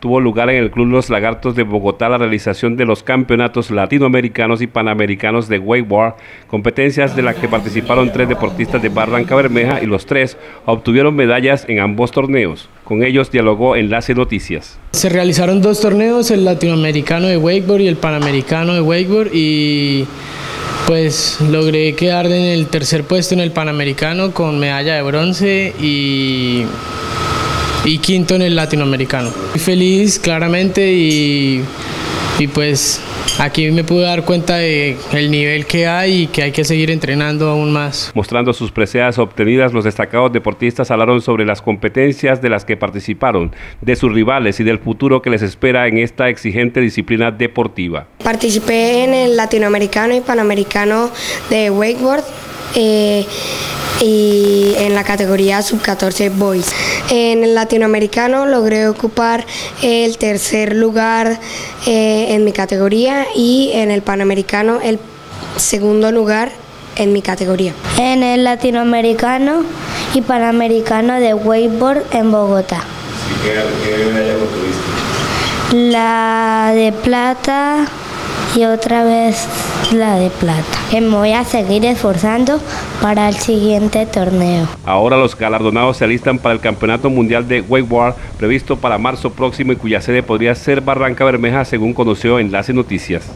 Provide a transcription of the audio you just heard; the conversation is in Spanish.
tuvo lugar en el Club Los Lagartos de Bogotá la realización de los campeonatos latinoamericanos y panamericanos de wakeboard, competencias de las que participaron tres deportistas de Barranca Bermeja y los tres obtuvieron medallas en ambos torneos. Con ellos dialogó Enlace Noticias. Se realizaron dos torneos, el latinoamericano de wakeboard y el panamericano de wakeboard y pues logré quedar en el tercer puesto en el Panamericano con medalla de bronce y, y quinto en el Latinoamericano. Feliz claramente y, y pues Aquí me pude dar cuenta de el nivel que hay y que hay que seguir entrenando aún más. Mostrando sus preseas obtenidas, los destacados deportistas hablaron sobre las competencias de las que participaron, de sus rivales y del futuro que les espera en esta exigente disciplina deportiva. Participé en el latinoamericano y panamericano de wakeboard. Eh, y en la categoría sub-14 boys. En el latinoamericano logré ocupar el tercer lugar eh, en mi categoría y en el panamericano el segundo lugar en mi categoría. En el latinoamericano y panamericano de wakeboard en Bogotá. ¿Qué, La de plata y otra vez la de plata. Que me voy a seguir esforzando para el siguiente torneo. Ahora los galardonados se alistan para el Campeonato Mundial de Wakeboard previsto para marzo próximo y cuya sede podría ser Barranca Bermeja según conoció Enlace Noticias.